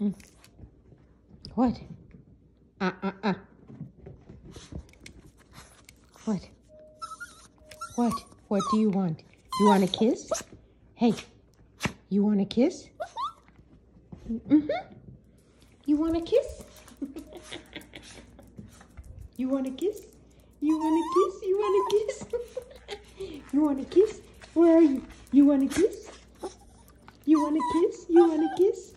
Mm. What? Uh uh uh. What? What? What do you want? You want a kiss? Hey, you want a kiss? Mm-hmm. You want a kiss? you want a kiss? You want a kiss? You want a kiss? you want a kiss? Where are you? You want a kiss? You want a kiss? You want a kiss?